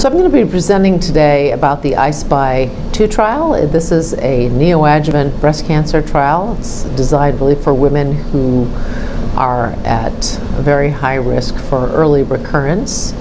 So I'm going to be presenting today about the I-SPY 2 trial. This is a neoadjuvant breast cancer trial. It's designed really for women who are at very high risk for early recurrence